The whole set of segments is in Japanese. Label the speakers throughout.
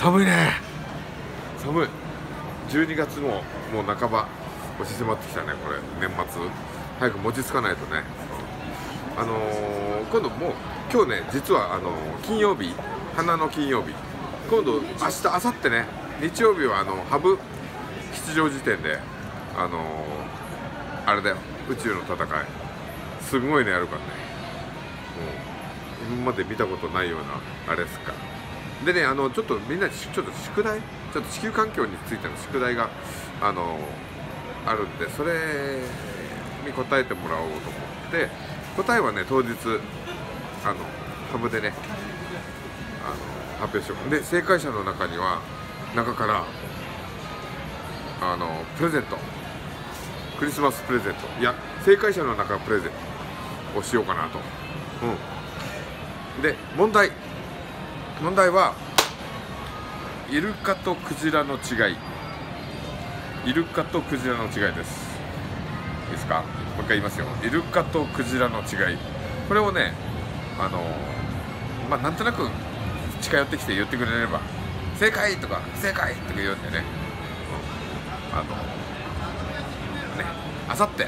Speaker 1: 寒いね。寒い。12月ももう半ば押し迫ってきたねこれ年末。早く餅つかないとね。あのー、今度もう今日ね実はあのー、金曜日花の金曜日。今度明日明後日ね日曜日はあのハブ吉祥寺店であのー、あれだよ宇宙の戦い。すごいねやるからね。もう今まで見たことないようなあれですか。でねあのちょっとみんなちょっと宿題ちょっと地球環境についての宿題があのあるんでそれに答えてもらおうと思って答えはね当日あのハブでねあの発表しよう。で正解者の中には中からあのプレゼント。クリスマスプレゼント。いや正解者の中プレゼントをしようかなと。うん。で問題。問題はイルカとクジラの違い。イルカとクジラの違いです。いいですか？もう一回言いますよ。イルカとクジラの違い。これをねあのまあなんとなく近寄ってきて言ってくれれば正解とか正解とか言うんでね、うん、あのねあさって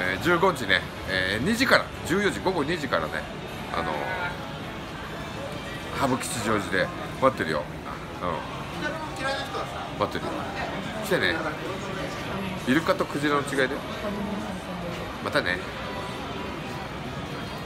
Speaker 1: え、15日ね、えー、2時から14時午後2時からねあの羽生吉祥寺で。待ってるよ。うん。待ってるよ。来てね。イルカとクジラの違いで。またね。